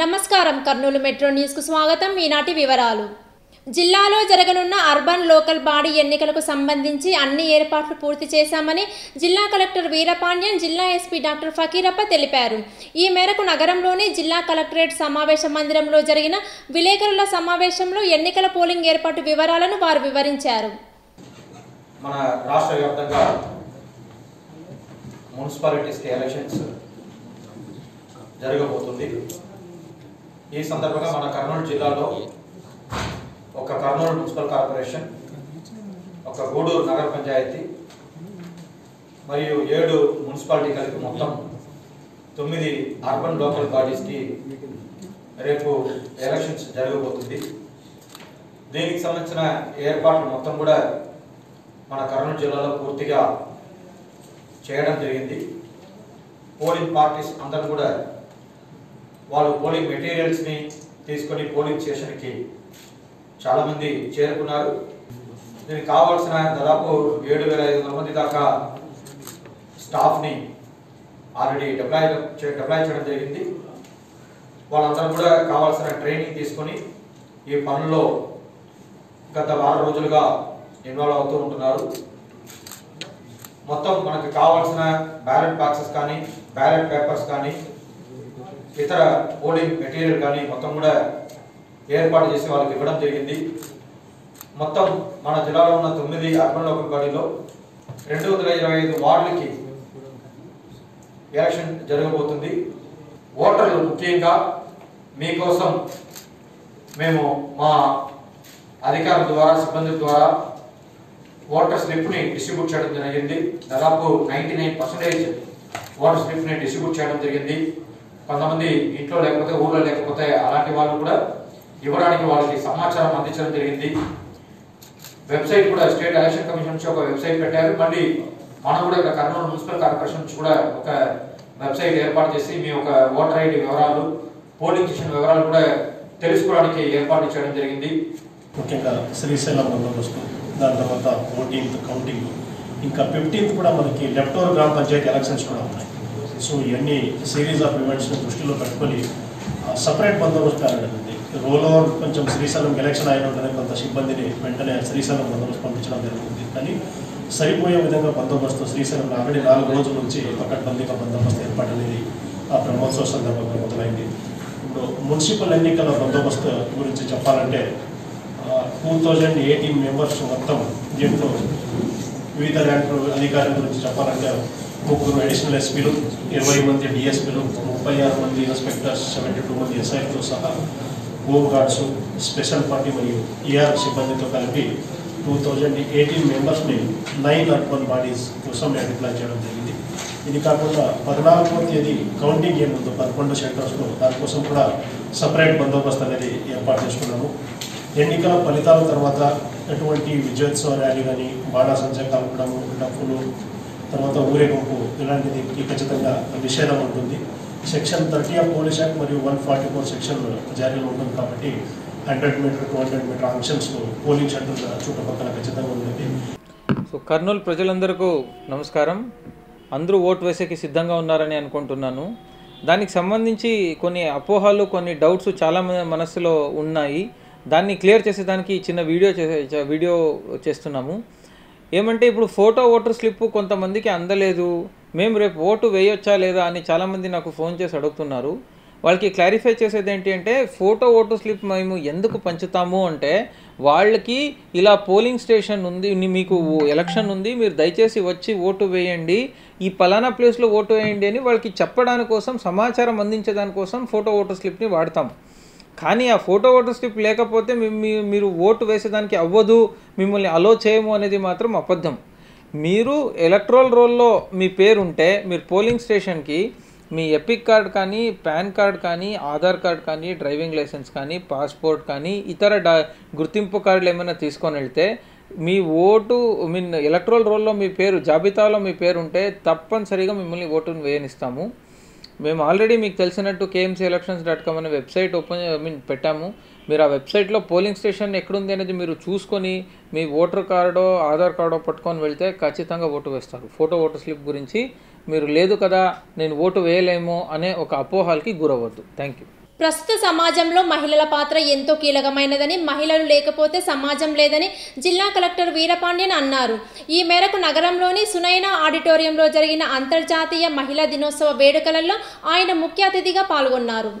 నమస్కారం. కర్నూలు మెట్రో న్యూస్కు స్వాగతం. ఈనాటి వివరాలు. జిల్లాలో జరగనున్న అర్బన్ లోకల్ బాడీ ఎన్నికలకు సంబంధించి అన్ని ఏర్పాట్లు పూర్తి చేశామని జిల్లా కలెక్టర్ వీరపాండ్యన్ జిల్లా ఎస్పీ డాక్టర్ ఫకీరప్ప తెలిపారు. ఈ మేరకు నగరంలోని జిల్లా కలెక్టరేట్ సమావేశ మందిరంలో జరిగిన విలేకరుల సమావేశంలో ఎన్నికల పోలింగ్ ఏర్పాటు వివరాలను వారు వివరించారు. మన రాష్ట్ర వ్యాప్తంగా మున్సిపాలిటీస్కి ఎలక్షన్స్ జరగబోతుంది. ఈ సందర్భంగా మన కర్నూలు జిల్లాలో ఒక కర్నూలు మున్సిపల్ కార్పొరేషన్ ఒక గూడూరు నగర పంచాయతీ మరియు ఏడు మున్సిపాలిటీ కలిపి మొత్తం తొమ్మిది అర్బన్ లోకల్ బాడీస్కి రేపు ఎలక్షన్స్ జరగబోతుంది. దీనికి సంబంధించిన ఏర్పాట్లు మొత్తం కూడా మన కర్నూలు జిల్లాలో పూర్తిగా చేయడం జరిగింది. పోలింగ్ పార్టీస్ అందరూ కూడా వాళ్ళు పోలింగ్ మెటీరియల్స్ని తీసుకొని పోలింగ్ స్టేషన్కి చాలామంది చేరుకున్నారు. దీనికి కావాల్సిన దాదాపు ఏడు వేల ఐదు వందల మంది దాకా స్టాఫ్ని ఆల్రెడీ డిప్లాయ్ డిప్లాయ్ చేయడం జరిగింది. వాళ్ళందరూ కూడా కావాల్సిన ట్రైనింగ్ తీసుకొని ఈ పనుల్లో గత వారం రోజులుగా ఇన్వాల్వ్ అవుతూ ఉంటున్నారు. మొత్తం మనకు కావాల్సిన బ్యాలెట్ బాక్సెస్ కానీ బ్యాలెట్ పేపర్స్ కానీ ఇతర పోలింగ్ మెటీరియల్ కానీ మొత్తం కూడా ఏర్పాటు చేసి వాళ్ళకి ఇవ్వడం జరిగింది. మొత్తం మన జిల్లాలో ఉన్న తొమ్మిది అర్బన్ లోకల్ బాడీలో రెండు వందల ఇరవై ఐదు వార్డులకి ఎలక్షన్ జరగబోతుంది. ఓటర్లు ముఖ్యంగా మీకోసం మేము మా అధికారుల ద్వారా సిబ్బంది ద్వారా ఓటర్ స్లిప్ని డిస్ట్రిబ్యూట్ చేయడం జరిగింది. దాదాపు నైన్టీ నైన్ పర్సెంటేజ్ ఓటర్ స్లిప్ని డిస్ట్రిబ్యూట్ చేయడం జరిగింది. కొంతమంది ఇంట్లో లేకపోతే ఊళ్ళో లేకపోతే అలాంటి వాళ్ళు కూడా ఇవ్వడానికి వాళ్ళకి సమాచారం అందించడం జరిగింది. వెబ్సైట్ కూడా స్టేట్ ఎలక్షన్ కమిషన్ నుంచి ఒక వెబ్సైట్ పెట్టారు. మళ్ళీ మనం కూడా ఇక్కడ కర్నూలు మున్సిపల్ కార్పొరేషన్ నుంచి కూడా ఒక వెబ్సైట్ ఏర్పాటు చేసి మీ యొక్క ఓటర్ ఐడి వివరాలు పోలింగ్ స్టేషన్ వివరాలు కూడా తెలుసుకోవడానికి ఏర్పాటు చేయడం జరిగింది. ముఖ్యంగా శ్రీశైలం బందోబస్తు దాని తర్వాత ఫోర్టీన్త్ కౌంటింగ్ ఇంకా ఫిఫ్టీన్త్ కూడా మనకి లెఫ్ట్ ఓవర్ గ్రామ పంచాయతీ ఎలక్షన్స్ కూడా ఉన్నాయి. సో ఇవన్నీ సిరీస్ ఆఫ్ ఈవెంట్స్ని దృష్టిలో పెట్టుకొని సపరేట్ బందోబస్తు కారణమైంది రోల్ ఓవర్ కొంచెం శ్రీశైలం ఎలక్షన్ అయిన వెంటనే కొంత సిబ్బందిని వెంటనే శ్రీశైలం బందోబస్తు పంపించడం జరుగుతుంది. కానీ సరిపోయే విధంగా బందోబస్తు శ్రీశైలం ఆల్రెడీ నాలుగు రోజుల నుంచి పకడ్బందీగా బందోబస్తు ఏర్పాటు అనేది ఆ బ్రహ్మోత్సవ సందర్భంగా మొదలైంది. ఇప్పుడు మున్సిపల్ ఎన్నికల బందోబస్తు గురించి చెప్పాలంటే టూ థౌజండ్ ఎయిటీన్ మెంబర్స్ మొత్తం దీంట్లో వివిధ ర్యాంకుల అధికారుల గురించి చెప్పాలంటే ముగ్గురు అడిషనల్ ఎస్పీలు ఇరవై మంది డిఎస్పీలు ముప్పై ఆరు మంది ఇన్స్పెక్టర్స్ సెవెంటీ టూ మంది ఎస్ఐతో సహా హోమ్ గార్డ్స్ స్పెషల్ పార్టీ మరియు ఈఆర్ సిబ్బందితో కలిపి టూ థౌజండ్ ఎయిటీన్ మెంబర్స్ని నైన్ అర్బన్ బాడీస్ కోసం నేను డిప్లాయ్ చేయడం జరిగింది. ఇది కాకుండా పద్నాలుగవ తేదీ కౌంటింగ్ ఏముందో పదకొండు సెంటర్స్లో దానికోసం కూడా సపరేట్ బందోబస్తు అనేది ఏర్పాటు చేసుకున్నాము. ఎన్నికల ఫలితాల తర్వాత ఎటువంటి విజయోత్సవ ర్యాలీ కానీ బాణాసంచ కలపడం డప్పులు తర్వాత ఊరేగింపు ఇలాంటిది ఖచ్చితంగా నిషేధం ఉంటుంది. Section thirty of police act మరియు వన్ ఫార్టీ ఫోర్ సెక్షన్ జారీలో ఉంటుంది కాబట్టి hundred metre two hundred metre ఆంక్షన్స్ polling centre చుట్టుపక్కల ఖచ్చితంగా ఉంటుంది సో కర్నూలు ప్రజలందరికీ నమస్కారం. అందరూ ఓటు వేసేకి సిద్ధంగా ఉన్నారని అనుకుంటున్నాను. దానికి సంబంధించి కొన్ని అపోహలు కొన్ని డౌట్స్ చాలా మంది మనసులో ఉన్నాయి. దాన్ని క్లియర్ చేసేదానికి ఈ చిన్న వీడియో చేసే వీడియో చేస్తున్నాము. ఏమంటే ఇప్పుడు ఫోటో ఓటర్ స్లిప్ కొంతమందికి అందలేదు. మేము రేపు ఓటు వేయొచ్చా లేదా అని చాలామంది నాకు ఫోన్ చేసి అడుగుతున్నారు. వాళ్ళకి క్లారిఫై చేసేది ఏంటి అంటే ఫోటో ఓటర్ స్లిప్ మేము ఎందుకు పంచుతాము అంటే వాళ్ళకి ఇలా పోలింగ్ స్టేషన్ ఉంది మీకు ఎలక్షన్ ఉంది మీరు దయచేసి వచ్చి ఓటు వేయండి. ఈ పలానా ప్లేస్లో ఓటు వేయండి అని వాళ్ళకి చెప్పడాని కోసం సమాచారం అందించేదానికోసం ఫోటో ఓటర్ స్లిప్ని వాడతాం కానీ ఆ ఫోటో ఓటర్ స్లిప్ లేకపోతే మీరు ఓటు వేసేదానికి అవ్వదు మిమ్మల్ని అలో చేయము అనేది మాత్రం అబద్ధం. మీరు ఎలక్ట్రల్ రోల్లో మీ పేరు ఉంటే మీరు పోలింగ్ స్టేషన్కి మీ ఎపిక్ కార్డ్ కానీ పాన్ కార్డ్ కానీ ఆధార్ కార్డ్ కానీ డ్రైవింగ్ లైసెన్స్ కానీ పాస్పోర్ట్ కానీ ఇతర డా గుర్తింపు కార్డులు ఏమైనా తీసుకొని వెళ్తే మీ ఓటు మీన్ ఎలక్ట్రల్ రోల్లో మీ పేరు జాబితాలో మీ పేరు ఉంటే తప్పనిసరిగా మిమ్మల్ని ఓటును వేయనిస్తాము. మేము ఆల్రెడీ మీకు తెలిసినట్టు కేఎంసీ ఎలక్షన్స్ డాట్ కామ్ అనే వెబ్సైట్ ఓపెన్ ఐ మీన్ పెట్టాము. మీరు ఆ వెబ్సైట్లో పోలింగ్ స్టేషన్ ఎక్కడుంది అనేది మీరు చూసుకొని మీ ఓటర్ కార్డో ఆధార్ కార్డో పట్టుకొని వెళ్తే ఖచ్చితంగా ఓటు వేస్తారు. ఫోటో ఓటర్ స్లిప్ గురించి మీరు లేదు కదా నేను ఓటు వేయలేము అనే ఒక అపోహాలకి గురవద్దు థ్యాంక్ యూ ప్రస్తుత సమాజంలో మహిళల పాత్ర ఎంతో కీలకమైనదని మహిళలు లేకపోతే సమాజం లేదని జిల్లా కలెక్టర్ వీరపాండ్యన్ అన్నారు. ఈ మేరకు నగరంలోని సునైన ఆడిటోరియంలో జరిగిన అంతర్జాతీయ మహిళా దినోత్సవ వేడుకలలో ఆయన ముఖ్య అతిథిగా పాల్గొన్నారు.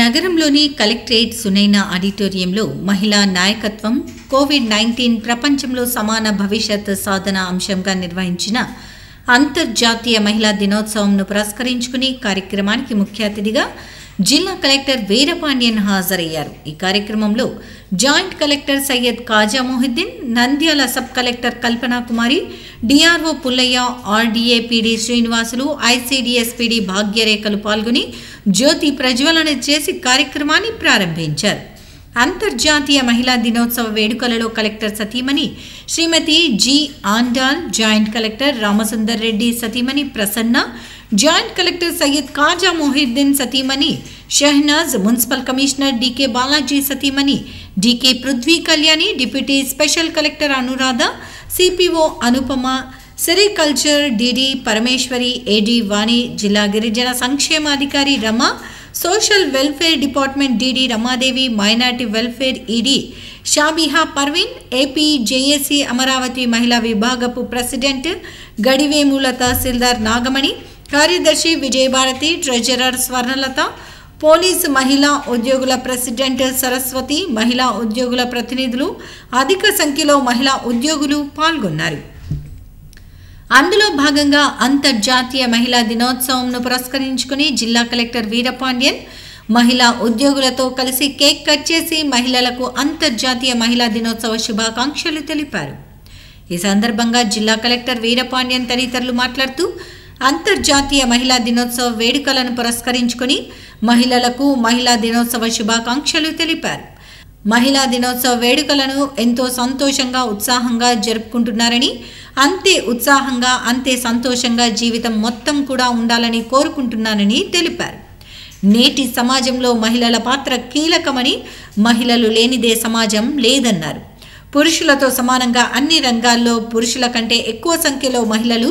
నగరంలోని కలెక్టరేట్ సునైన ఆడిటోరియంలో మహిళా నాయకత్వం కోవిడ్ నైన్టీన్ ప్రపంచంలో సమాన భవిష్యత్ సాధన అంశంగా నిర్వహించిన అంతర్జాతీయ మహిళా దినోత్సవంను పురస్కరించుకుని కార్యక్రమానికి ముఖ్య అతిథిగా జిల్లా కలెక్టర్ వీరపాండ్యన్ హాజరయ్యారు. ఈ కార్యక్రమంలో joint collector Syed Khaja Mohiddin Nandyala sub collector Kalpana Kumari DRO Pullaiah RDA PD Srinivasulu ICDS PD భాగ్యరేఖలు పాల్గొని జ్యోతి ప్రజ్వలన చేసి కార్యక్రమాన్ని ప్రారంభించారు. అంతర్జాతీయ మహిళా దినోత్సవ వేడుకలలో కలెక్టర్ సతీమణి Shrimati G Andal joint collector Ramasundar Reddy సతీమణి ప్రసన్న जॉइंट कलेक्टर सैयद काजा मोहिद्दीन सती मणि Shahnaz municipal commissioner DK Balaji सती मणि DK Prithvi Kalyani deputy special collector Anuradha CPO Anupama sericulture DD Parameswari AD Vani जिला गिरीजन संक्षेम अधिकारी Rama social welfare department DD Ramadevi minority welfare ED Shabiha Parveen AP JSC Amaravati महिला विभाग president गडिवेमूल तहसीलदार नागमणि కార్యదర్శి Vijayabharathi treasurer Swarnalatha police మహిళా ఉద్యోగుల president Saraswati మహిళా ఉద్యోగుల ప్రతినిధులు అధిక సంఖ్యలో మహిళా ఉద్యోగులు పాల్గొన్నారు. అందులో భాగంగా అంతర్జాతీయ మహిళా దినోత్సవంను పురస్కరించుకుని జిల్లా కలెక్టర్ వీరపాండ్యన్ మహిళా ఉద్యోగులతో కలిసి కేక్ కట్ చేసి మహిళలకు అంతర్జాతీయ మహిళా దినోత్సవ శుభాకాంక్షలు తెలిపారు. ఈ సందర్భంగా జిల్లా కలెక్టర్ వీరపాండ్యన్ తదితరులు మాట్లాడుతూ అంతర్జాతీయ మహిళా దినోత్సవ వేడుకలను పురస్కరించుకుని మహిళలకు మహిళా దినోత్సవ శుభాకాంక్షలు తెలిపారు. మహిళా దినోత్సవ వేడుకలను ఎంతో సంతోషంగా ఉత్సాహంగా జరుపుకుంటున్నారని అంతే ఉత్సాహంగా అంతే సంతోషంగా జీవితం మొత్తం కూడా ఉండాలని కోరుకుంటున్నానని తెలిపారు. నేటి సమాజంలో మహిళల పాత్ర కీలకమని మహిళలు లేనిదే సమాజం లేదన్నారు. పురుషులతో సమానంగా అన్ని రంగాల్లో పురుషుల కంటే ఎక్కువ సంఖ్యలో మహిళలు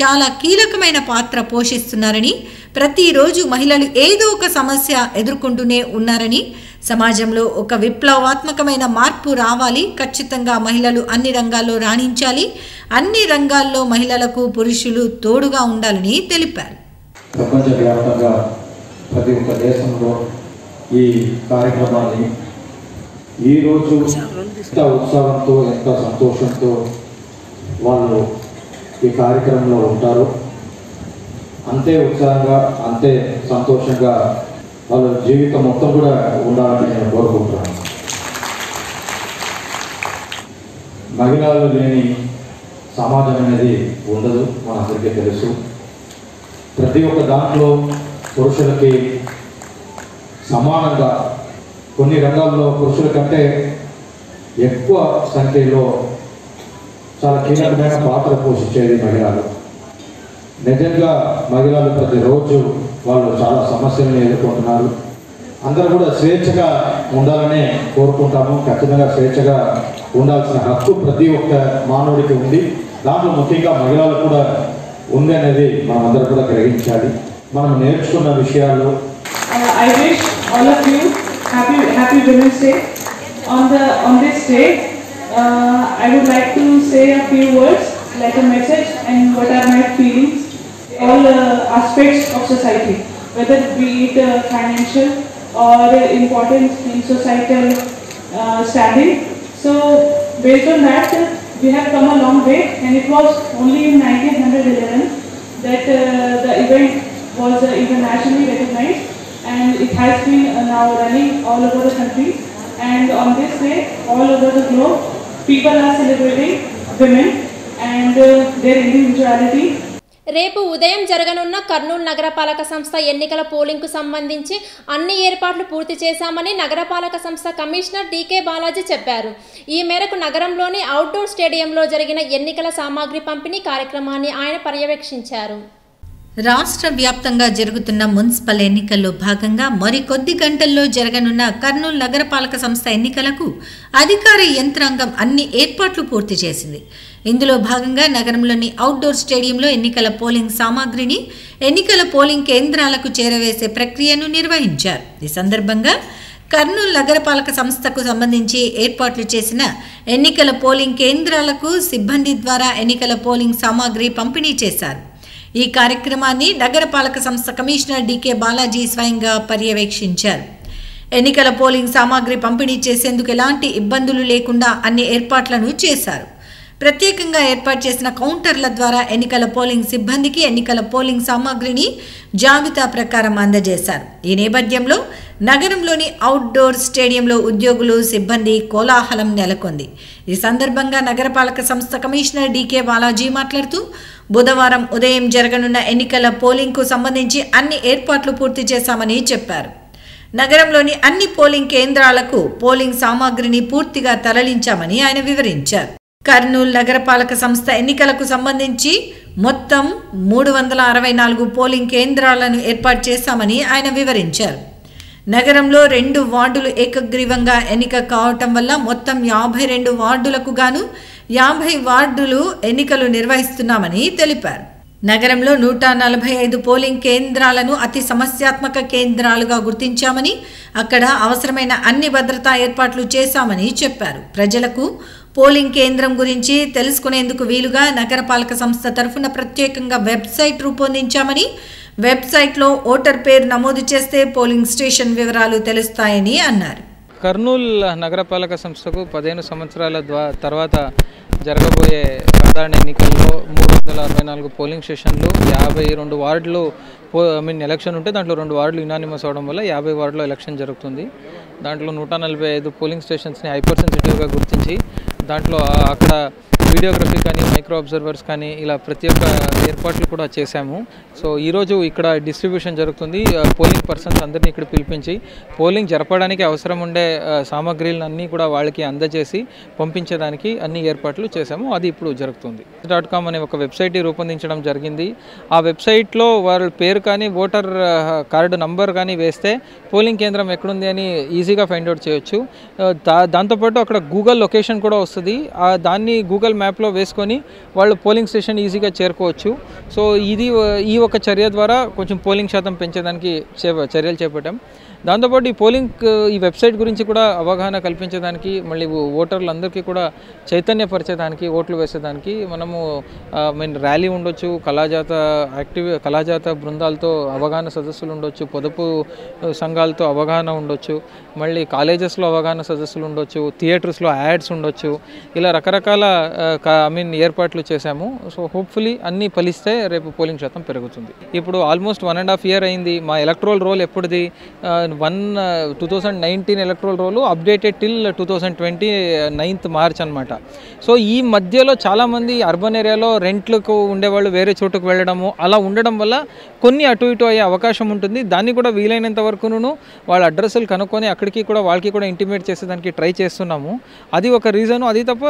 చాలా కీలకమైన పాత్ర పోషిస్తున్నారని ప్రతిరోజు మహిళలు ఏదో ఒక సమస్య ఎదుర్కొంటూనే ఉన్నారని సమాజంలో ఒక విప్లవాత్మకమైన మార్పు రావాలి ఖచ్చితంగా మహిళలు అన్ని రంగాల్లో రాణించాలి అన్ని రంగాల్లో మహిళలకు పురుషులు తోడుగా ఉండాలని తెలిపారు. ప్రపంచవ్యాప్తంగా ప్రతి ఒక్క దేశంలో ఈ కార్యక్రమాన్ని ఈరోజు ఎంత ఉత్సాహంతో ఎంత సంతోషంతో వాళ్ళు ఈ కార్యక్రమంలో ఉంటారు. అంతే ఉత్సాహంగా అంతే సంతోషంగా వాళ్ళ జీవితం మొత్తం కూడా ఉండాలని నేను కోరుకుంటున్నాను. మహిళలు లేని సమాజం అనేది ఉండదు మనందరికీ తెలుసు. ప్రతి ఒక్క దాంట్లో పురుషులకి సమానంగా కొన్ని రంగాల్లో పురుషుల కంటే ఎక్కువ సంఖ్యలో చాలా కీలకమైన పాత్ర పోషించేది మహిళలు. నిజంగా మహిళలు ప్రతిరోజు వాళ్ళు చాలా సమస్యలను ఎదుర్కొంటున్నారు. అందరూ కూడా స్వేచ్ఛగా ఉండాలని కోరుకుంటాము. ఖచ్చితంగా స్వేచ్ఛగా ఉండాల్సిన హక్కు ప్రతి ఒక్క మానవుడికి ఉంది. దాంట్లో ముఖ్యంగా మహిళలు కూడా ఉంది అనేది మనం అందరూ కూడా గ్రహించాలి. మనం నేర్చుకున్న విషయాలు I wish all of you happy happy Women's Day. On the on this day, uh, I would like to say a few words, like a message, and what are my feelings, all uh, aspects of society, whether be it uh, financial or importance in societal uh, standing. So based on that, we have come a long way, and it was only in 1911 that uh, the event was uh, internationally recognized and it has been uh, now running all over the country. And on this day all over the globe people are celebrating women and uh, their individuality. రేపు ఉదయం జరగనున్న కర్నూలు నగరపాలక సంస్థ ఎన్నికల పోలింగ్కు సంబంధించి అన్ని ఏర్పాట్లు పూర్తి చేశామని నగరపాలక సంస్థ కమిషనర్ డీకే బాలాజీ చెప్పారు. ఈ మేరకు నగరంలోని అవుట్డోర్ స్టేడియంలో జరిగిన ఎన్నికల సామాగ్రి పంపిణీ కార్యక్రమాన్ని ఆయన పర్యవేక్షించారు. రాష్ట్ర వ్యాప్తంగా జరుగుతున్న మున్సిపల్ ఎన్నికల్లో భాగంగా మరికొద్ది గంటల్లో జరగనున్న కర్నూలు నగరపాలక సంస్థ ఎన్నికలకు అధికార యంత్రాంగం అన్ని ఏర్పాట్లు పూర్తి చేసింది. ఇందులో భాగంగా నగరంలోని అవుట్డోర్ స్టేడియంలో ఎన్నికల పోలింగ్ సామాగ్రిని ఎన్నికల పోలింగ్ కేంద్రాలకు చేరవేసే ప్రక్రియను నిర్వహించారు. ఈ సందర్భంగా కర్నూలు నగరపాలక సంస్థకు సంబంధించి ఏర్పాట్లు చేసిన ఎన్నికల పోలింగ్ కేంద్రాలకు సిబ్బంది ద్వారా ఎన్నికల పోలింగ్ సామాగ్రి పంపిణీ చేశారు. ఈ కార్యక్రమాన్ని నగరపాలక సంస్థ కమిషనర్ డికే బాలాజీ స్వయంగా పర్యవేక్షించారు. ఎన్నికల పోలింగ్ సామాగ్రి పంపిణీ చేసేందుకు ఎలాంటి ఇబ్బందులు లేకుండా అన్ని ఏర్పాట్లను చేశారు. ప్రత్యేకంగా ఏర్పాటు చేసిన కౌంటర్ల ద్వారా ఎన్నికల పోలింగ్ సిబ్బందికి ఎన్నికల పోలింగ్ సామాగ్రిని జాబితా ప్రకారం అందజేశారు. ఈ నేపథ్యంలో నగరంలోని అవుట్డోర్ స్టేడియంలో ఉద్యోగులు సిబ్బంది కోలాహలం నెలకొంది. ఈ సందర్భంగా నగరపాలక సంస్థ కమిషనర్ డీకే బాలాజీ మాట్లాడుతూ బుధవారం ఉదయం జరగనున్న ఎన్నికల పోలింగ్కు సంబంధించి అన్ని ఏర్పాట్లు పూర్తి చేశామని చెప్పారు. నగరంలోని అన్ని పోలింగ్ కేంద్రాలకు పోలింగ్ సామాగ్రిని పూర్తిగా తరలించామని ఆయన వివరించారు. కర్నూలు నగరపాలక సంస్థ ఎన్నికలకు సంబంధించి మొత్తం మూడు వందల అరవై నాలుగు పోలింగ్ కేంద్రాలను ఏర్పాటు చేశామని ఆయన వివరించారు. నగరంలో రెండు వార్డులు ఏకగ్రీవంగా ఎన్నిక కావటం వల్ల మొత్తం యాభై రెండు వార్డులకు గాను యాభై వార్డులు ఎన్నికలు నిర్వహిస్తున్నామని తెలిపారు. నగరంలో నూట నలభై ఐదు పోలింగ్ కేంద్రాలను అతి సమస్యాత్మక కేంద్రాలుగా గుర్తించామని అక్కడ అవసరమైన అన్ని భద్రతా ఏర్పాట్లు చేశామని చెప్పారు. ప్రజలకు పోలింగ్ కేంద్రం గురించి తెలుసుకునేందుకు వీలుగా నగరపాలక సంస్థ తరఫున ప్రత్యేకంగా వెబ్సైట్ రూపొందించామని వెబ్సైట్లో ఓటర్ పేరు నమోదు చేస్తే పోలింగ్ స్టేషన్ వివరాలు తెలుస్తాయని అన్నారు. కర్నూలు నగరపాలక సంస్థకు పదిహేను సంవత్సరాల తర్వాత జరగబోయే సాధారణ ఎన్నికల్లో మూడు వందల అరవై నాలుగు పోలింగ్ స్టేషన్లు యాభై రెండు వార్డులు పో ఐ మీన్ ఎలక్షన్ ఉంటే దాంట్లో రెండు వార్డులు యునానిమస్ అవడం వల్ల యాభై వార్డులో ఎలక్షన్ జరుగుతుంది. దాంట్లో నూట నలభై ఐదు పోలింగ్ స్టేషన్స్ని హైపర్ సెన్సిటివ్గా గుర్తించి దాంట్లో అక్కడ వీడియోగ్రఫీ కానీ మైక్రో అబ్జర్వర్స్ కానీ ఇలా ప్రతి ఒక్క ఏర్పాట్లు కూడా చేశాము. సో ఈరోజు ఇక్కడ డిస్ట్రిబ్యూషన్ జరుగుతుంది. పోలింగ్ పర్సన్స్ అందరినీ ఇక్కడ పిలిపించి పోలింగ్ జరపడానికి అవసరం ఉండే ఆ, అన్నీ కూడా వాళ్ళకి అందజేసి పంపించేదానికి అన్ని ఏర్పాట్లు చేశాము. అది ఇప్పుడు జరుగుతుంది. డాట్ కామ్ అనే ఒక వెబ్సైట్ రూపొందించడం జరిగింది. ఆ వెబ్సైట్లో వాళ్ళ పేరు కానీ ఓటర్ కార్డు నంబర్ కానీ వేస్తే పోలింగ్ కేంద్రం ఎక్కడుంది అని ఈజీగా ఫైండ్ అవుట్ చేయొచ్చు. దా దాంతోపాటు అక్కడ గూగుల్ లొకేషన్ కూడా వస్తుంది. వస్తుంది. దాన్ని గూగుల్ మ్యాప్లో వేసుకొని వాళ్ళు పోలింగ్ స్టేషన్ ఈజీగా చేరుకోవచ్చు. సో ఇది ఈ ఒక చర్య ద్వారా కొంచెం పోలింగ్ శాతం పెంచేదానికి చర్యలు చేపట్టాం. దాంతోపాటు ఈ పోలింగ్ ఈ వెబ్సైట్ గురించి కూడా అవగాహన కల్పించేదానికి మళ్ళీ ఓటర్లందరికీ కూడా చైతన్యపరిచేదానికి ఓట్లు వేసేదానికి మనము మీన్ ర్యాలీ ఉండొచ్చు కళాజాత యాక్టివ్ కళాజాత బృందాలతో అవగాహన సదస్సులు ఉండొచ్చు పొదుపు సంఘాలతో అవగాహన ఉండొచ్చు మళ్ళీ కాలేజెస్లో అవగాహన సదస్సులు ఉండొచ్చు థియేటర్స్లో యాడ్స్ ఉండొచ్చు ఇలా రకరకాల ఐ మీన్ ఏర్పాట్లు చేశాము. సో హోప్ఫుల్లీ అన్నీ ఫలిస్తే రేపు పోలింగ్ శాతం పెరుగుతుంది. ఇప్పుడు almost one and half year అయింది. మా electoral roll ఎప్పుడుది? One two thousand nineteen electoral roll updated till two thousand twenty ninth March అనమాట సో ఈ మధ్యలో చాలామంది అర్బన్ ఏరియాలో రెంట్లకు ఉండేవాళ్ళు వేరే చోటుకు వెళ్ళడము అలా ఉండడం వల్ల కొన్ని అటు ఇటు అయ్యే అవకాశం ఉంటుంది. దాన్ని కూడా వీలైనంత వరకును వాళ్ళ అడ్రస్లు కనుక్కొని అక్కడికి కూడా వాళ్ళకి కూడా ఇంటిమేట్ చేసేదానికి ట్రై చేస్తున్నాము. అది ఒక రీజను అది తప్ప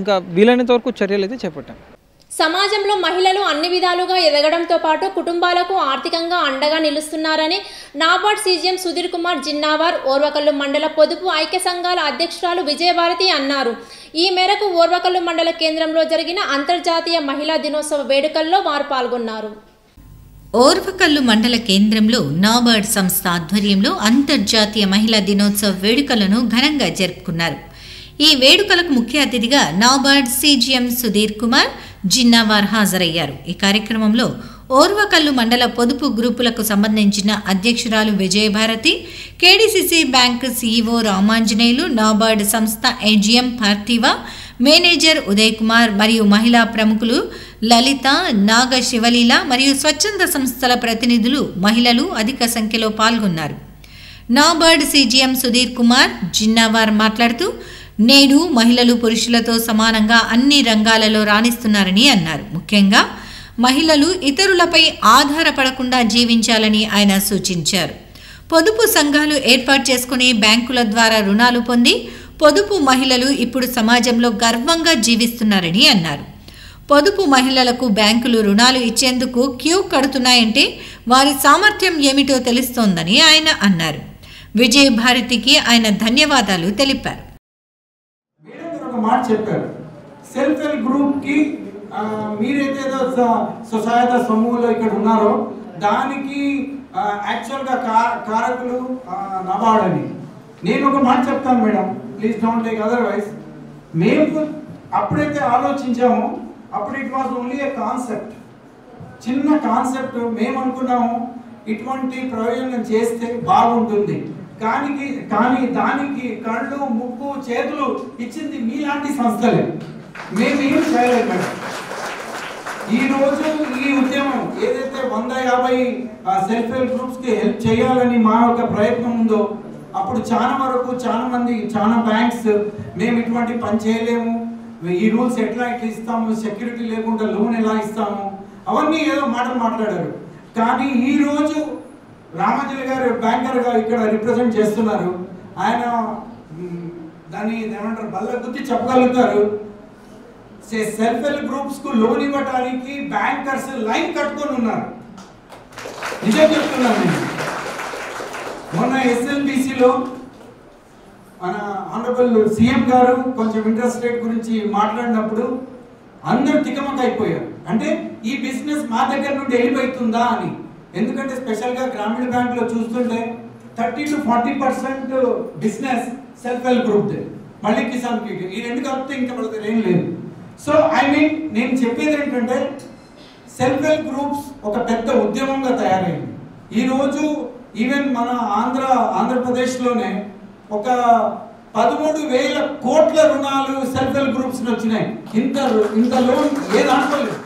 ఇంకా వీలైనంత వరకు చర్యలు అయితే చేపట్టాము సమాజంలో మహిళలు అన్ని విధాలుగా ఎదగడంతో పాటు కుటుంబాలకు ఆర్థికంగా అండగా నిలుస్తున్నారని నాబార్డ్ సీజీఎం సుధీర్ కుమార్ జిన్నావార్ ఓర్వకల్లు మండల పొదుపు ఐక్య సంఘాల అధ్యక్షురాలు విజయభారతి అన్నారు. ఈ మేరకు ఓర్వకల్లు మండల కేంద్రంలో జరిగిన అంతర్జాతీయ మహిళా దినోత్సవ వేడుకల్లో వారు పాల్గొన్నారు. ఓర్వకల్లు మండల కేంద్రంలో నాబార్డ్ సంస్థ ఆధ్వర్యంలో అంతర్జాతీయ మహిళా దినోత్సవ వేడుకలను ఘనంగా జరుపుకున్నారు. ఈ వేడుకలకు ముఖ్య అతిథిగా నాబార్డ్ సీజీఎం సుధీర్ కుమార్ జిన్నావార్ హాజరయ్యారు. ఈ కార్యక్రమంలో ఓర్వకల్లు మండల పొదుపు గ్రూపులకు సంబంధించిన అధ్యక్షురాలు Vijayabharati KDCC bank CEO Ramanjaneyulu NABARD సంస్థ ఏజీఎం పార్థివ మేనేజర్ ఉదయ్ కుమార్ మరియు మహిళా ప్రముఖులు లలిత నాగ శివలీల మరియు స్వచ్ఛంద సంస్థల ప్రతినిధులు మహిళలు అధిక సంఖ్యలో పాల్గొన్నారు. నాబార్డ్ సీజీఎం సుధీర్ కుమార్ జిన్నావార్ మాట్లాడుతూ నేడు మహిళలు పురుషులతో సమానంగా అన్ని రంగాలలో రాణిస్తున్నారని అన్నారు. ముఖ్యంగా మహిళలు ఇతరులపై ఆధారపడకుండా జీవించాలని ఆయన సూచించారు. పొదుపు సంఘాలు ఏర్పాటు చేసుకుని బ్యాంకుల ద్వారా రుణాలు పొంది పొదుపు మహిళలు ఇప్పుడు సమాజంలో గర్వంగా జీవిస్తున్నారని అన్నారు. పొదుపు మహిళలకు బ్యాంకులు రుణాలు ఇచ్చేందుకు క్యూ కడుతున్నాయంటే వారి సామర్థ్యం ఏమిటో తెలుస్తోందని ఆయన అన్నారు. విజయభారతికి ఆయన ధన్యవాదాలు తెలిపారు. మాట చెప్పారు సెల్ఫ్ హెల్ప్ గ్రూప్కి మీరైతే ఏదో స- స్వసహాయత సమూహంలో ఇక్కడ ఉన్నారో దానికి యాక్చువల్గా కారకులు ఆ, నబార్డ్ అని నేను ఒక మాట చెప్తాను madam please don't take otherwise. మేము అప్పుడైతే ఆలోచించామో అప్పుడు it was only a concept. చిన్న కాన్సెప్ట్ మేము అనుకున్నాము ఇటువంటి ప్రయోజనం చేస్తే బాగుంటుంది. కానికి కానీ దానికి కళ్ళు ముక్కు చేతులు ఇచ్చింది మీలాంటి సంస్థలే. మేమేం చేయలేదు మేడం ఈ రోజు ఈ ఉద్యమం ఏదైతే వంద యాభై సెల్ఫ్ హెల్ప్ గ్రూప్స్కి హెల్ప్ చేయాలని మా యొక్క ప్రయత్నం ఉందో అప్పుడు చాలా వరకు చాలా మంది చాలా బ్యాంక్స్ మేము ఇటువంటి పని చేయలేము. ఈ రూల్స్ ఎట్లా ఎట్లా ఇస్తాము? సెక్యూరిటీ లేకుండా లోన్ ఎలా ఇస్తాము? అవన్నీ ఏదో మాటలు మాట్లాడారు. కానీ ఈ రోజు రామాంజలి గారు బ్యాంకర్గా ఇక్కడ రిప్రజెంట్ చేస్తున్నారు. ఆయన దాన్ని ఏమంటారు బల్ల గుర్తి చెప్పగలుగుతారు. సెల్ఫ్ హెల్ప్ గ్రూప్స్కు లోన్ ఇవ్వడానికి బ్యాంకర్స్ లైన్ కట్టుకొని ఉన్నారు. నిజం చెప్తున్నాను నేను. మొన్న ఎస్ఎల్బిసిలో మన ఆనరబుల్ సీఎం గారు కొంచెం ఇంట్రెస్ట్ రేట్ గురించి మాట్లాడినప్పుడు అందరూ తికమక అయిపోయారు అంటే ఈ బిజినెస్ మా దగ్గర నుండి వెళ్ళిపోతుందా అని. ఎందుకంటే స్పెషల్గా గ్రామీణ బ్యాంకులో చూస్తుంటే thirty to forty percent business self help group మళ్ళీ కిసాన్ కిట్ ఈ రెండు కలిపితే ఇంకా ఏం లేదు. సో ఐ మీన్ నేను చెప్పేది ఏంటంటే సెల్ఫ్ హెల్ప్ గ్రూప్స్ ఒక పెద్ద ఉద్యమంగా తయారైంది. ఈ రోజు ఈవెన్ మన ఆంధ్ర ఆంధ్రప్రదేశ్లోనే ఒక పదమూడు వేల కోట్ల రుణాలు సెల్ఫ్ హెల్ప్ గ్రూప్స్ వచ్చినాయి. ఇంత ఇంత లోన్ ఏ దాంట్లో లేదు.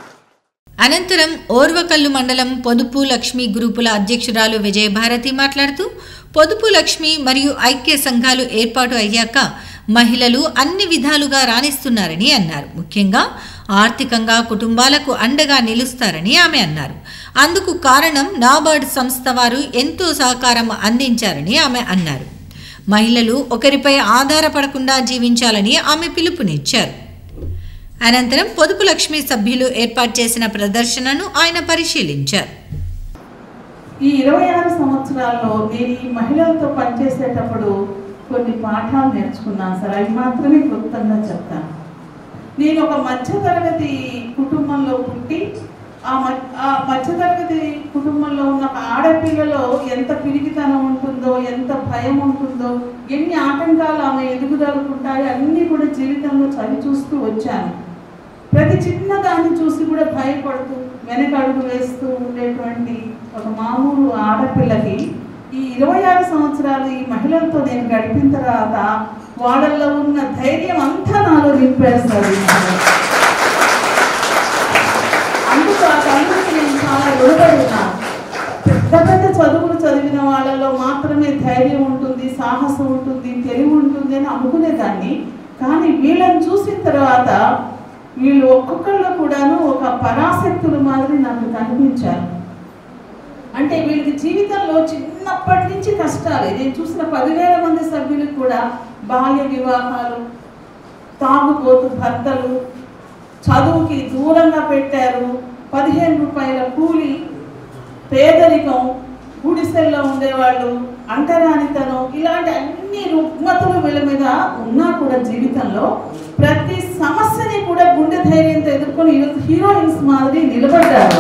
అనంతరం ఓర్వకల్లు మండలం పొదుపు లక్ష్మి గ్రూపుల అధ్యక్షురాలు విజయభారతి మాట్లాడుతూ పొదుపు లక్ష్మి మరియు ఐక్య సంఘాలు ఏర్పాటు అయ్యాక మహిళలు అన్ని విధాలుగా రాణిస్తున్నారని అన్నారు. ముఖ్యంగా ఆర్థికంగా కుటుంబాలకు అండగా నిలుస్తారని ఆమె అన్నారు. అందుకు కారణం నాబార్డ్ సంస్థ వారు ఎంతో సహకారం అందించారని ఆమె అన్నారు. మహిళలు ఒకరిపై ఆధారపడకుండా జీవించాలని ఆమె పిలుపునిచ్చారు. అనంతరం పొదుపు లక్ష్మి సభ్యులు ఏర్పాటు చేసిన ప్రదర్శనను ఆయన పరిశీలించారు. ఈ ఇరవై ఆరు సంవత్సరాల్లో నేను ఈ మహిళలతో పనిచేసేటప్పుడు కొన్ని పాఠాలు నేర్చుకున్నాను సార్. అవి మాత్రమే క్లుప్తంగా చెప్తాను. నేను ఒక మధ్యతరగతి కుటుంబంలో పుట్టి ఆ మ- ఆ మధ్యతరగతి కుటుంబంలో ఉన్న ఆడపిల్లలో ఎంత పిరికితనం ఉంటుందో ఎంత భయం ఉంటుందో ఎన్ని ఆటంకాలు ఆమె ఎదుగుదలకు ఉంటాయో అన్నీ కూడా జీవితంలో చవి చూస్తూ వచ్చాను. ప్రతి చిన్న దాన్ని చూసి కూడా భయపడుతూ వెనక అడుగు వేస్తూ ఉండేటువంటి ఒక మామూలు ఆడపిల్లకి ఈ ఇరవై ఆరు సంవత్సరాలు ఈ మహిళలతో నేను గడిపిన తర్వాత వాళ్ళల్లో ఉన్న ధైర్యం అంతా నాలో నింపేస్తారు అందుకు ఆ తల్లికి నేను చాలా రుణపడి పెద్ద పెద్ద చదువులు చదివిన వాళ్ళలో మాత్రమే ధైర్యం ఉంటుంది సాహసం ఉంటుంది తెలివి ఉంటుంది అని అనుకునేదాన్ని కానీ వీళ్ళని చూసిన తర్వాత వీళ్ళు ఒక్కొక్కళ్ళు కూడాను ఒక పరాశక్తులు మాదిరి నాకు కనిపించారు. అంటే వీళ్ళకి జీవితంలో చిన్నప్పటి నుంచి కష్టాలు నేను చూసిన పదివేల మంది సభ్యులకు కూడా బాల్య వివాహాలు తాగుబోతు భర్తలు చదువుకి దూరంగా పెట్టారు పదిహేను రూపాయల కూలి పేదరికం గుడిసెల్లో ఉండేవాళ్ళు అంటరానితనం ఇలాంటి అన్ని రుగ్మతులు వీళ్ళ మీద ఉన్నా కూడా జీవితంలో ప్రతి సమస్యని కూడా గుండె ధైర్యంతో ఎదుర్కొని ఈరోజు హీరోయిన్స్ మాదిరి నిలబడ్డారు.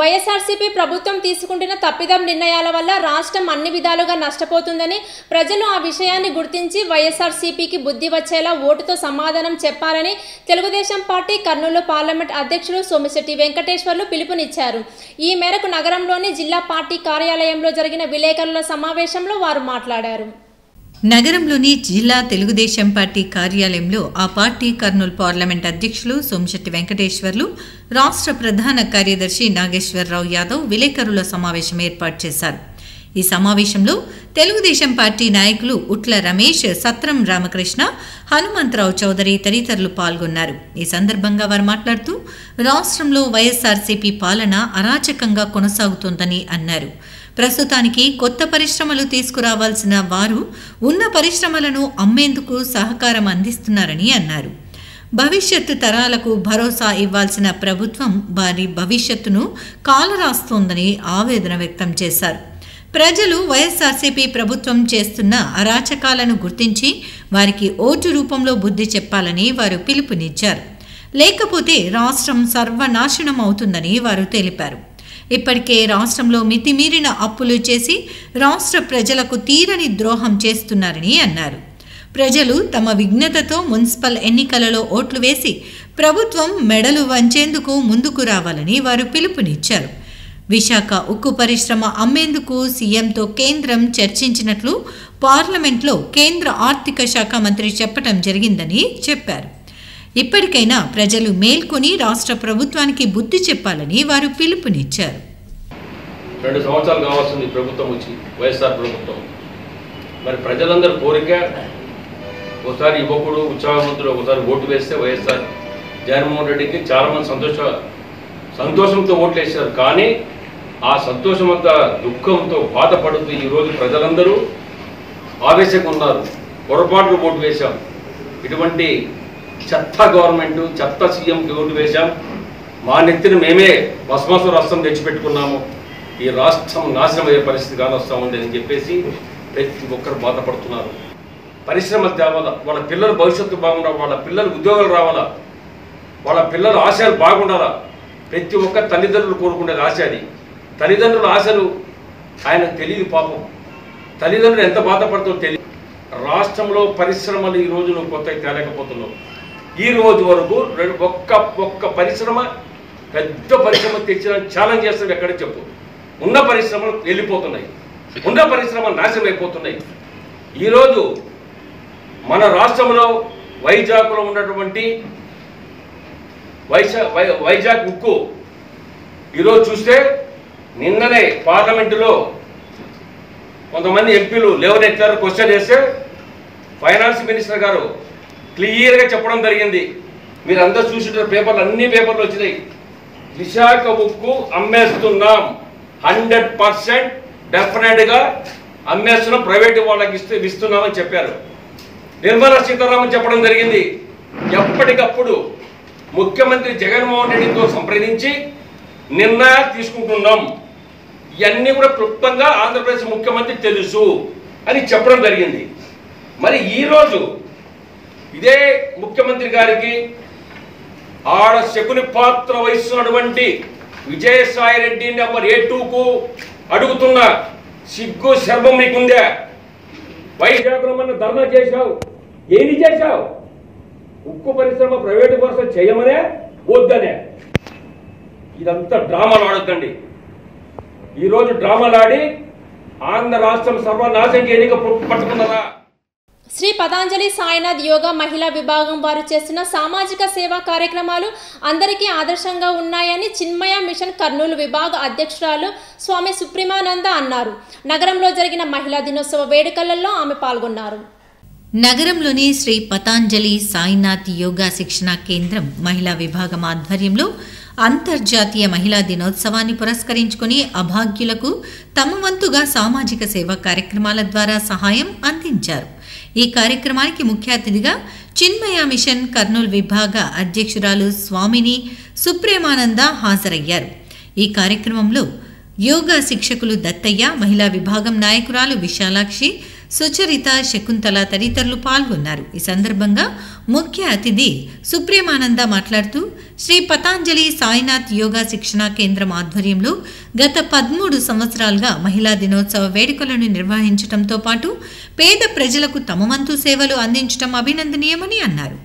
వైఎస్ఆర్సీపీ ప్రభుత్వం తీసుకుంటున్న తప్పిదం నిర్ణయాల వల్ల రాష్ట్రం అన్ని విధాలుగా నష్టపోతుందని ప్రజలు ఆ విషయాన్ని గుర్తించి వైఎస్ఆర్సీపీకి బుద్ధి వచ్చేలా ఓటుతో సమాధానం చెప్పాలని తెలుగుదేశం పార్టీ కర్నూలు పార్లమెంట్ అధ్యక్షులు సోమిశెట్టి వెంకటేశ్వర్లు పిలుపునిచ్చారు. ఈ మేరకు నగరంలోని జిల్లా పార్టీ కార్యాలయంలో జరిగిన విలేకరుల సమావేశంలో వారు మాట్లాడారు. నగరంలోని జిల్లా తెలుగుదేశం పార్టీ కార్యాలయంలో ఆ పార్టీ కర్నూలు పార్లమెంట్ అధ్యక్షులు సోమశెట్టి వెంకటేశ్వర్లు రాష్ట్ర ప్రధాన కార్యదర్శి నాగేశ్వరరావు యాదవ్ విలేకరుల సమావేశం ఏర్పాటు చేశారు. ఈ సమావేశంలో తెలుగుదేశం పార్టీ నాయకులు ఉట్ల రమేష్ సత్రం రామకృష్ణ హనుమంతరావు చౌదరి తదితరులు పాల్గొన్నారు. ఈ సందర్భంగా వారు మాట్లాడుతూ రాష్ట్రంలో వైఎస్ఆర్సీపీ పాలన అరాచకంగా కొనసాగుతోందని అన్నారు. ప్రస్తుతానికి కొత్త పరిశ్రమలు తీసుకురావాల్సిన వారు ఉన్న పరిశ్రమలను అమ్మేందుకు సహకారం అందిస్తున్నారని అన్నారు. భవిష్యత్తు తరాలకు భరోసా ఇవ్వాల్సిన ప్రభుత్వం వారి భవిష్యత్తును కాలరాస్తోందని ఆవేదన వ్యక్తం చేశారు. ప్రజలు వైఎస్ఆర్సీపీ ప్రభుత్వం చేస్తున్న అరాచకాలను గుర్తించి వారికి ఓటు రూపంలో బుద్ధి చెప్పాలని వారు పిలుపునిచ్చారు. లేకపోతే రాష్ట్రం సర్వనాశనం అవుతుందని వారు తెలిపారు. ఇప్పటికే రాష్ట్రంలో మితిమీరిన అప్పులు చేసి రాష్ట్ర ప్రజలకు తీరని ద్రోహం చేస్తున్నారని అన్నారు. ప్రజలు తమ విఘ్నతతో మున్సిపల్ ఎన్నికలలో ఓట్లు వేసి ప్రభుత్వం మెడలు వంచేందుకు ముందుకు రావాలని వారు పిలుపునిచ్చారు. విశాఖ ఉక్కు పరిశ్రమ అమ్మేందుకు సీఎంతో కేంద్రం చర్చించినట్లు పార్లమెంట్లో కేంద్ర ఆర్థిక శాఖ మంత్రి చెప్పడం జరిగిందని చెప్పారు. ఇప్పటికైనా ప్రజలు మేల్కొని రాష్ట్ర ప్రభుత్వానికి బుద్ధి చెప్పాలని వారు పిలుపునిచ్చారు. రెండు సంవత్సరాలు కావాల్సింది ప్రభుత్వం వచ్చి వైఎస్ఆర్ ప్రభుత్వం. మరి ప్రజలందరి కోరిక ఒకసారి యువకుడు ఉత్సాహవంతుడు ఒకసారి ఓటు వేస్తే వైఎస్ఆర్ జగన్మోహన్ రెడ్డికి చాలామంది సంతోష సంతోషంతో ఓట్లు వేశారు కానీ ఆ సంతోషం అంతా దుఃఖంతో బాధపడుతూ ఈరోజు ప్రజలందరూ ఆవేశంగా ఉన్నారు. పొరపాట్లు ఓటు వేశాం. ఇటువంటి చెత్త గవర్నమెంట్ చెత్త సీఎం ఓటు వేశాం. మా నెత్తిన మేమే భస్మాసు రాష్ట్రం తెచ్చిపెట్టుకున్నాము. ఈ రాష్ట్రం నాశనం అయ్యే పరిస్థితి కానొస్తా ఉంది అని చెప్పేసి ప్రతి ఒక్కరు బాధపడుతున్నారు. పరిశ్రమలు తేవాలా వాళ్ళ పిల్లల భవిష్యత్తు బాగుండాలి వాళ్ళ పిల్లల ఉద్యోగాలు రావాలా వాళ్ళ పిల్లల ఆశయాలు బాగుండాలా? ప్రతి ఒక్క తల్లిదండ్రులు కోరుకునేది ఆశ అది. తల్లిదండ్రుల ఆశలు ఆయనకు తెలియదు పాపం. తల్లిదండ్రులు ఎంత బాధపడుతుందో తెలియదు. రాష్ట్రంలో పరిశ్రమలు ఈ రోజు నువ్వు కొత్తగా తేలేకపోతున్నావు. ఈ రోజు వరకు రెండు ఒక్క ఒక్క పరిశ్రమ పెద్ద పరిశ్రమ తెచ్చిన ఛాలెంజ్ చేస్తాం ఎక్కడ చెప్పు. ఉన్న పరిశ్రమలు వెళ్ళిపోతున్నాయి. ఉన్న పరిశ్రమలు నాశనం అయిపోతున్నాయి ఈరోజు మన రాష్ట్రంలో వైజాగ్లో ఉన్నటువంటి వైజాగ్ వై- వైజాగ్ ఉక్కు. ఈరోజు చూస్తే నిన్ననే పార్లమెంటులో కొంతమంది ఎంపీలు లేవనెత్తారు క్వశ్చన్ చేస్తే ఫైనాన్స్ మినిస్టర్ గారు క్లియర్గా చెప్పడం జరిగింది. మీరు అందరూ చూసిన పేపర్లు అన్ని పేపర్లు వచ్చినాయి. విశాఖ ఉక్కు అమ్మేస్తున్నాం. హండ్రెడ్ పర్సెంట్ డెఫినెట్గా అమ్మేస్తున్నాం ప్రైవేట్ వాళ్ళకి ఇస్తే ఇస్తున్నామని చెప్పారు. నిర్మలా సీతారామన్ చెప్పడం జరిగింది. ఎప్పటికప్పుడు ముఖ్యమంత్రి జగన్మోహన్ రెడ్డితో సంప్రదించి నిర్ణయాలు తీసుకుంటున్నాం. ఇవన్నీ కూడా క్లుప్తంగా ఆంధ్రప్రదేశ్ ముఖ్యమంత్రి తెలుసు అని చెప్పడం జరిగింది. మరి ఈరోజు ఇదే ముఖ్యమంత్రి గారికి ఆడ శకుని పాత్ర వహిస్తున్నటువంటి విజయసాయి రెడ్డి నెంబర్ ఏ టూకు అడుగుతున్న సిగ్గు శర్మం నీకుందే. వైజాగ్లో ధర్నా చేశావు. ఏమి చేశావు? ఉక్కు పరిశ్రమ ప్రైవేటు కోసం చేయమనే వద్దనే. ఇదంతా డ్రామాలు ఆడొద్దండి. ఈరోజు డ్రామాలు ఆడి ఆంధ్ర రాష్ట్రం సర్వనాశనం ఎన్నిక పట్టుకున్నారా? శ్రీ పతాంజలి సాయినాథ్ యోగా మహిళా విభాగం వారు చేస్తున్న సామాజిక సేవా కార్యక్రమాలు అందరికీ ఆదర్శంగా ఉన్నాయని చిన్మయ మిషన్ కర్నూలు విభాగ అధ్యక్షురాలు స్వామి సుప్రీమానంద అన్నారు. నగరంలో జరిగిన మహిళా దినోత్సవ వేడుకలలో ఆమె పాల్గొన్నారు. నగరంలోని శ్రీ పతాంజలి సాయినాథ్ యోగా శిక్షణా కేంద్రం మహిళా విభాగం ఆధ్వర్యంలో అంతర్జాతీయ మహిళా దినోత్సవాన్ని పురస్కరించుకుని అభాగ్యులకు తమ వంతుగా సామాజిక సేవా కార్యక్రమాల ద్వారా సహాయం అందించారు. ఈ కార్యక్రమానికి ముఖ్య అతిథిగా చిన్మయ మిషన్ కర్నూలు విభాగ అధ్యక్షురాలు స్వామిని సుప్రేమానంద హాజరయ్యారు. ఈ కార్యక్రమంలో యోగా శిక్షకులు దత్తయ్య మహిళా విభాగం నాయకురాలు విశాలాక్షి సుచరిత శకుంతల తదితరులు పాల్గొన్నారు. ఈ సందర్భంగా ముఖ్య అతిథి సుప్రేమానంద మాట్లాడుతూ శ్రీ పతాంజలి సాయినాథ్ యోగా శిక్షణా కేంద్రం ఆధ్వర్యంలో గత పదమూడు సంవత్సరాలుగా మహిళా దినోత్సవ వేడుకలను నిర్వహించడంతో పాటు పేద ప్రజలకు తమ వంతు సేవలు అందించడం అభినందనీయమని అన్నారు.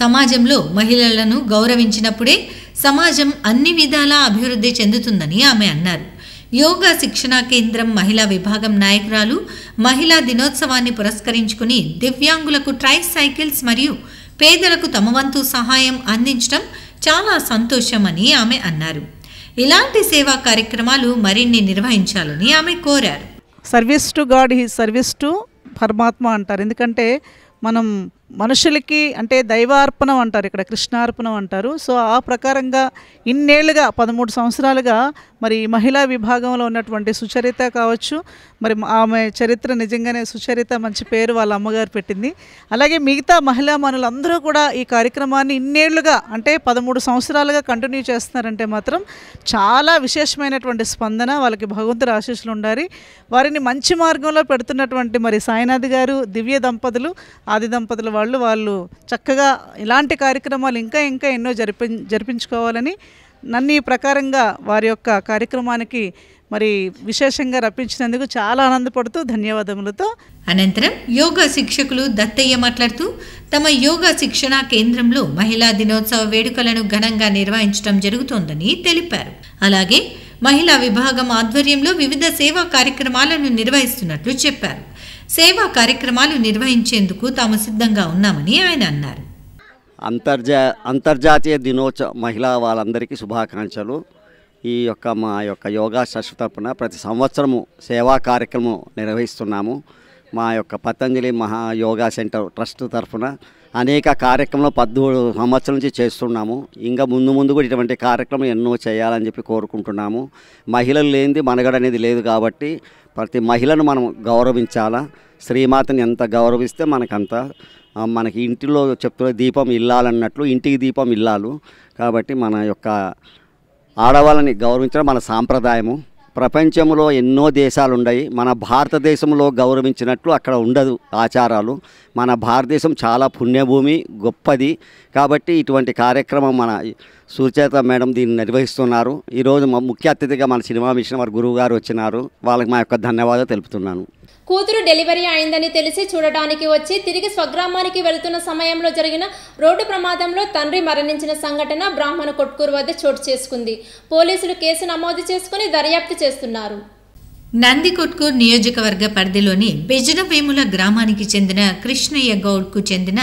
సమాజంలో మహిళలను గౌరవించినప్పుడే సమాజం అన్ని విధాలా అభివృద్ధి చెందుతుందని ఆమె అన్నారు. యోగా శిక్షణా కేంద్రం మహిళా విభాగం నాయకురాలు మహిళా దినోత్సవాన్ని పురస్కరించుకుని దివ్యాంగులకు ట్రై సైకిల్స్ మరియు పేదలకు తమ వంతు సహాయం అందించడం చాలా సంతోషమని ఆమె అన్నారు. ఇలాంటి సేవా కార్యక్రమాలు మరిన్ని నిర్వహించాలని ఆమె కోరారు. Service to God he service to పరమాత్మ అంటారు. ఎందుకంటే మనం మనుషులకి అంటే దైవార్పణం అంటారు ఇక్కడ కృష్ణార్పణం అంటారు. సో ఆ ప్రకారంగా ఇన్నేళ్ళుగా పదమూడు సంవత్సరాలుగా మరి మహిళా విభాగంలో ఉన్నటువంటి సుచరిత కావచ్చు మరి ఆమె చరిత్ర నిజంగానే సుచరిత మంచి పేరు వాళ్ళ అమ్మగారు పెట్టింది. అలాగే మిగతా మహిళా మనులందరూ కూడా ఈ కార్యక్రమాన్ని ఇన్నేళ్ళుగా అంటే పదమూడు సంవత్సరాలుగా కంటిన్యూ చేస్తున్నారంటే మాత్రం చాలా విశేషమైనటువంటి స్పందన వాళ్ళకి భగవంతుడు ఆశీస్సులు ఉండాలి. వారిని మంచి మార్గంలో పెడుతున్నటువంటి మరి సాయినాథ్ గారు దివ్య దంపతులు ఆది దంపతుల వాళ్ళు వాళ్ళు చక్కగా ఇలాంటి కార్యక్రమాలు ఇంకా ఇంకా ఎన్నో జరిపి జరిపించుకోవాలని నన్ను ఈ ప్రకారంగా వారి యొక్క కార్యక్రమానికి మరి విశేషంగా రప్పించినందుకు చాలా ఆనందపడుతూ ధన్యవాదములతో అనంతరం యోగా శిక్షకులు దత్తయ్య మాట్లాడుతూ తమ యోగా శిక్షణ కేంద్రంలో మహిళా దినోత్సవ వేడుకలను ఘనంగా నిర్వహించడం జరుగుతోందని తెలిపారు. అలాగే మహిళా విభాగం ఆధ్వర్యంలో వివిధ సేవా కార్యక్రమాలను నిర్వహిస్తున్నట్లు చెప్పారు. సేవా కార్యక్రమాలు నిర్వహించేందుకు తాము సిద్ధంగా ఉన్నామని ఆయన అన్నారు. అంతర్జా అంతర్జాతీయ దినోత్సవ మహిళా వాళ్ళందరికీ శుభాకాంక్షలు. ఈ యొక్క మా యొక్క యోగా ట్రస్ట్ తరపున ప్రతి సంవత్సరము సేవా కార్యక్రమం నిర్వహిస్తున్నాము. మా యొక్క పతంజలి మహా యోగా సెంటర్ ట్రస్ట్ తరఫున అనేక కార్యక్రమాలు పద్మూడు సంవత్సరాల నుంచి చేస్తున్నాము. ఇంకా ముందు ముందు కూడా ఇటువంటి కార్యక్రమం ఎన్నో చేయాలని చెప్పి కోరుకుంటున్నాము. మహిళలు లేనిది మనగడ అనేది లేదు కాబట్టి ప్రతి మహిళను మనం గౌరవించాలా? శ్రీమాతని ఎంత గౌరవిస్తే మనకంత మనకి ఇంటిలో చెప్తున్న దీపం ఇల్లాలన్నట్లు ఇంటికి దీపం ఇల్లాలు. కాబట్టి మన యొక్క ఆడవాళ్ళని గౌరవించడం మన సాంప్రదాయము. ప్రపంచంలో ఎన్నో దేశాలు ఉన్నాయి మన భారతదేశంలో గౌరవించినట్లు అక్కడ ఉండదు ఆచారాలు. మన భారతదేశం చాలా పుణ్యభూమి గొప్పది. కాబట్టి ఇటువంటి కార్యక్రమం మన సుచేత మేడం దీన్ని నిర్వహిస్తున్నారు. ఈరోజు ముఖ్య అతిథిగా మన సినిమా మిషన్ వారి గురువు గారు వచ్చినారు. వాళ్ళకి మా యొక్క ధన్యవాదాలు తెలుపుతున్నాను. కూతురు డెలివరీ అయిందని తెలిసి చూడటానికి వచ్చి తిరిగి స్వగ్రామానికి వెళుతున్న సమయంలో జరిగిన రోడ్డు ప్రమాదంలో తండ్రి మరణించిన సంఘటన బ్రాహ్మణ కొట్కూరు వద్ద చోటు చేసుకుంది. పోలీసులు కేసు నమోదు చేసుకుని దర్యాప్తు చేస్తున్నారు. నందికొట్కూర్ నియోజకవర్గ పరిధిలోని బెజనవేముల గ్రామానికి చెందిన కృష్ణయ్య గౌడ్కు చెందిన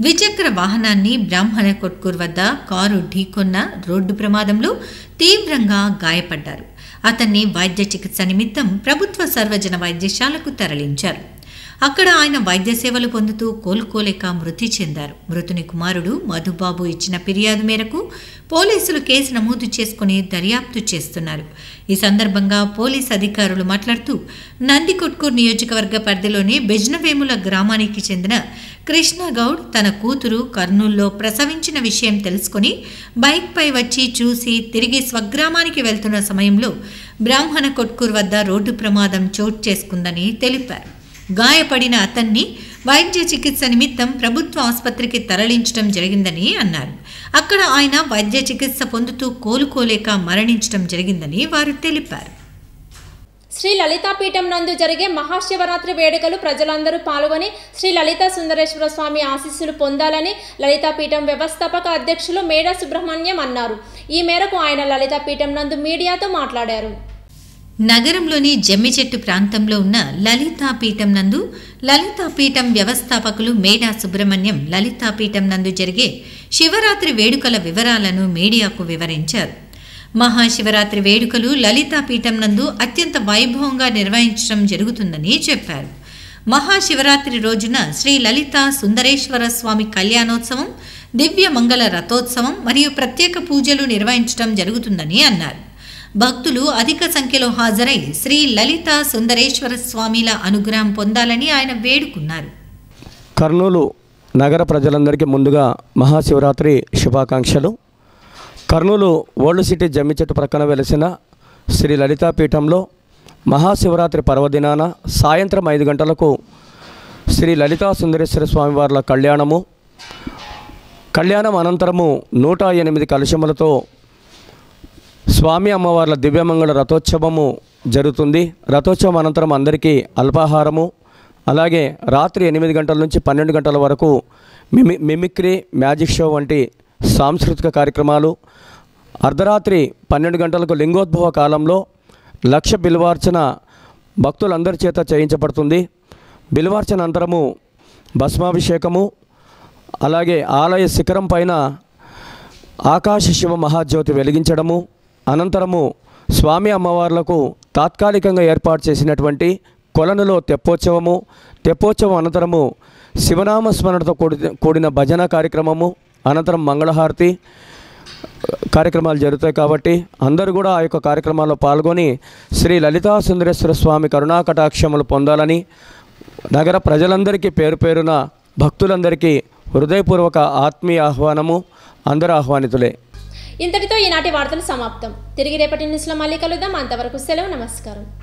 ద్విచక్ర వాహనాన్ని బ్రాహ్మణ కొట్కూర్ వద్ద కారు ఢీకొన్న రోడ్డు ప్రమాదంలో తీవ్రంగా గాయపడ్డారు. అతన్ని వైద్య చికిత్స నిమిత్తం ప్రభుత్వ సర్వజన వైద్యశాలకు తరలించారు. అక్కడ ఆయన వైద్య సేవలు పొందుతూ కోలుకోలేక మృతి చెందారు. మృతుని కుమారుడు మధుబాబు ఇచ్చిన ఫిర్యాదు మేరకు పోలీసులు కేసు నమోదు చేసుకుని దర్యాప్తు చేస్తున్నారు. ఈ సందర్భంగా పోలీస్ అధికారులు మాట్లాడుతూ నందికొట్కూర్ నియోజకవర్గ పరిధిలోని బెజ్నవేముల గ్రామానికి చెందిన కృష్ణగౌడ్ తన కూతురు కర్నూల్లో ప్రసవించిన విషయం తెలుసుకుని బైక్పై వచ్చి చూసి తిరిగి స్వగ్రామానికి వెళ్తున్న సమయంలో బ్రాహ్మణ కొట్కూర్ వద్ద రోడ్డు ప్రమాదం చోటు చేసుకుందని తెలిపారు. గాయపడిన అతన్ని వైద్య చికిత్స నిమిత్తం ప్రభుత్వ ఆసుపత్రికి తరలించడం జరిగిందని అన్నారు. అక్కడ ఆయన వైద్య చికిత్స పొందుతూ కోలుకోలేక మరణించడం జరిగిందని వారు తెలిపారు. శ్రీ లలితాపీఠం నందు జరిగే మహాశివరాత్రి వేడుకలు ప్రజలందరూ పాల్గొని శ్రీ లలితా సుందరేశ్వర స్వామి ఆశీస్సులు పొందాలని లలితాపీఠం వ్యవస్థాపక అధ్యక్షులు మేడా సుబ్రహ్మణ్యం అన్నారు. ఈ మేరకు ఆయన లలితాపీఠం నందు మీడియాతో మాట్లాడారు. నగరంలోని జమ్మిచెట్టు ప్రాంతంలో ఉన్న లలితాపీఠం నందు లలితాపీఠం వ్యవస్థాపకులు మేడా సుబ్రహ్మణ్యం లలితాపీఠం నందు జరిగే శివరాత్రి వేడుకల వివరాలను మీడియాకు వివరించారు. మహాశివరాత్రి వేడుకలు లలితాపీఠం నందు అత్యంత వైభవంగా నిర్వహించడం జరుగుతుందని చెప్పారు. మహాశివరాత్రి రోజున శ్రీ లలిత సుందరేశ్వర స్వామి కళ్యాణోత్సవం దివ్య మంగళ రథోత్సవం మరియు ప్రత్యేక పూజలు నిర్వహించడం జరుగుతుందని అన్నారు. భక్తులు అధిక సంఖ్యలో హాజరై శ్రీ లలిత సుందరేశ్వర స్వామిల అనుగ్రహం పొందాలని ఆయన వేడుకున్నారు. కర్నూలు నగర ప్రజలందరికీ ముందుగా మహాశివరాత్రి శుభాకాంక్షలు. కర్నూలు ఓల్డ్ సిటీ జమ్మిచెట్టు ప్రక్కన వెలిసిన శ్రీ లలితాపీఠంలో మహాశివరాత్రి పర్వదినాన సాయంత్రం ఐదు గంటలకు శ్రీ లలితా సుందరేశ్వర స్వామివార్ల కళ్యాణము కళ్యాణం అనంతరము నూట ఎనిమిది కలుషములతో స్వామి అమ్మవార్ల దివ్యమంగళ రథోత్సవము జరుగుతుంది. రథోత్సవం అనంతరం అందరికీ అల్పాహారము. అలాగే రాత్రి ఎనిమిది గంటల నుంచి పన్నెండు గంటల వరకు మిమి మిమిక్రీ మ్యాజిక్ షో వంటి సాంస్కృతిక కార్యక్రమాలు. అర్ధరాత్రి పన్నెండు గంటలకు లింగోద్భవ కాలంలో లక్ష బిల్వార్చన భక్తులందరి చేత చేయించబడుతుంది. బిల్వార్చన అనంతరము భస్మాభిషేకము. అలాగే ఆలయ శిఖరం పైన ఆకాశ శివ మహాజ్యోతి వెలిగించడము. అనంతరము స్వామి అమ్మవార్లకు తాత్కాలికంగా ఏర్పాటు చేసినటువంటి కొలనులో తెప్పోత్సవము తెప్పోత్సవం అనంతరము శివనామ స్మరణతో కూడి కూడిన భజన కార్యక్రమము అనంతరం మంగళహారతి కార్యక్రమాలు జరుగుతాయి కాబట్టి అందరూ కూడా ఆ యొక్క కార్యక్రమాల్లో పాల్గొని శ్రీ లలితా సుందరేశ్వర స్వామి కరుణాకటాక్షములు పొందాలని నగర ప్రజలందరికీ పేరు పేరున భక్తులందరికీ హృదయపూర్వక ఆత్మీయ ఆహ్వానము అందరు ఆహ్వానితులే. ఇంతటితో ఈనాటి వార్తలు సమాప్తం. తిరిగి రేపటి న్యూస్లో మళ్ళీ కలుద్దాం. అంతవరకు సెలవు నమస్కారం.